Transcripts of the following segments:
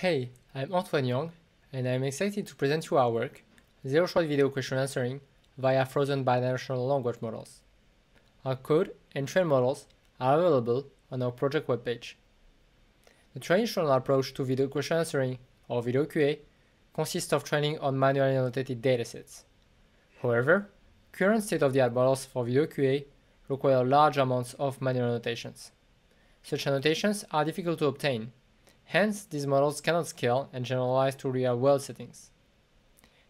Hey, I'm Antoine Yang, and I'm excited to present you our work, Zero Shot Video Question Answering via frozen bidirectional language models. Our code and trained models are available on our project webpage. The traditional approach to video question answering, or video QA, consists of training on manually annotated datasets. However, current state-of-the-art models for video QA require large amounts of manual annotations. Such annotations are difficult to obtain, hence these models cannot scale and generalize to real-world settings.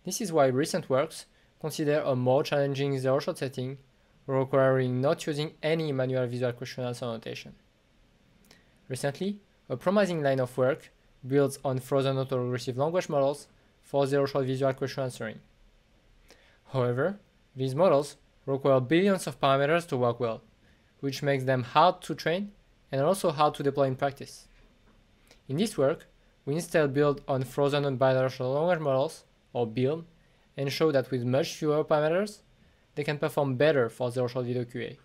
This is why recent works consider a more challenging zero-shot setting requiring not using any manual visual question answer annotation. Recently, a promising line of work builds on frozen autoregressive language models for zero-shot visual question answering. However, these models require billions of parameters to work well, which makes them hard to train and also hard to deploy in practice. In this work, we instead build on frozen bidirectional language models, or BILM, and show that with much fewer parameters, they can perform better for zero-shot video QA.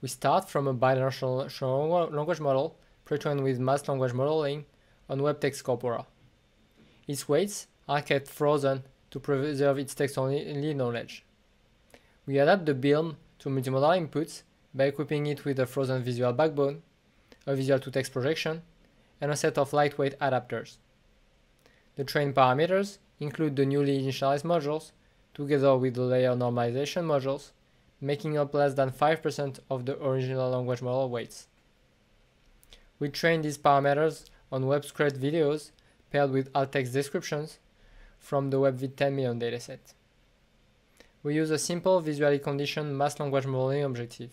We start from a bidirectional language model pre-trained with masked language modeling on WebText Corpora. Its weights are kept frozen to preserve its text-only knowledge. We adapt the BILM to multimodal inputs by equipping it with a frozen visual backbone, a visual-to-text projection, and a set of lightweight adapters. The trained parameters include the newly initialized modules, together with the layer normalization modules, making up less than 5% of the original language model weights. We train these parameters on web-scraped videos paired with alt text descriptions from the WebVid 10 million dataset. We use a simple visually conditioned masked language modeling objective.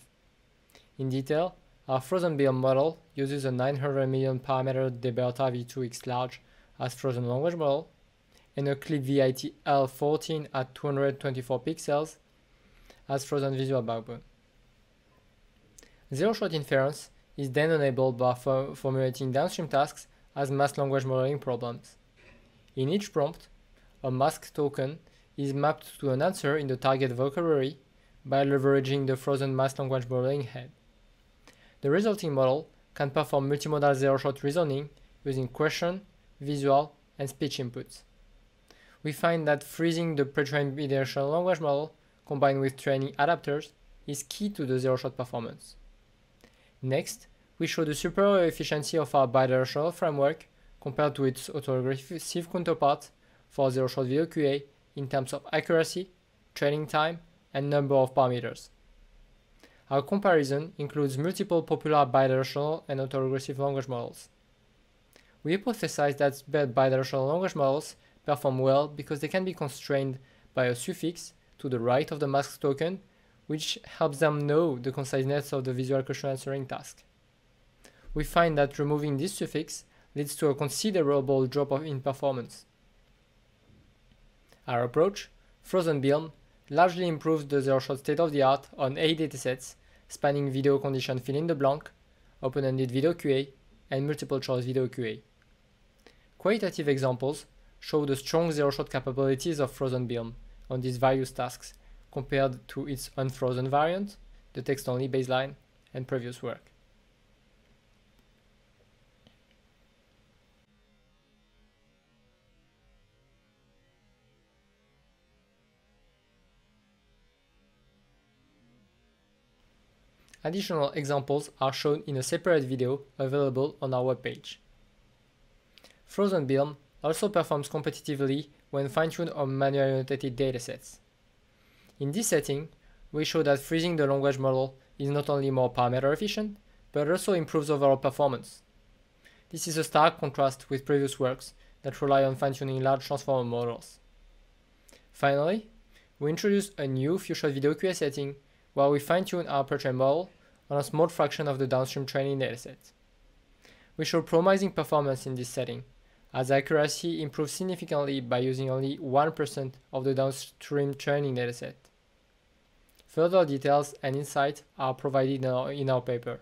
In detail, our frozen BILM model uses a 900 million parameter Deberta V2X large as frozen language model and a clip VIT L14 at 224 pixels as frozen visual backbone. Zero-shot inference is then enabled by formulating downstream tasks as masked language modeling problems. In each prompt, a mask token is mapped to an answer in the target vocabulary by leveraging the frozen masked language modeling head. The resulting model can perform multimodal zero-shot reasoning using question, visual, and speech inputs. We find that freezing the pre-trained bidirectional language model combined with training adapters is key to the zero-shot performance. Next, we show the superior efficiency of our bidirectional framework compared to its autoregressive counterpart for zero-shot video QA in terms of accuracy, training time, and number of parameters. Our comparison includes multiple popular bidirectional and autoregressive language models. We hypothesize that bidirectional language models perform well because they can be constrained by a suffix to the right of the mask token which helps them know the conciseness of the visual question answering task. We find that removing this suffix leads to a considerable drop of in performance. Our approach, Frozen BILM, largely improves the zero-shot state-of-the-art on 8 datasets spanning video condition fill-in-the-blank, open-ended video QA, and multiple-choice video QA. Qualitative examples show the strong zero-shot capabilities of Frozen BILM on these various tasks compared to its unfrozen variant, the text-only baseline, and previous work. Additional examples are shown in a separate video available on our webpage. Frozen BILM also performs competitively when fine-tuned on manually annotated datasets. In this setting, we show that freezing the language model is not only more parameter efficient, but also improves overall performance. This is a stark contrast with previous works that rely on fine-tuning large transformer models. Finally, we introduce a new few-shot video QA setting where we fine-tune our pre-trained model on a small fraction of the downstream training dataset. We show promising performance in this setting, as accuracy improves significantly by using only 1% of the downstream training dataset. Further details and insights are provided in our, in our paper.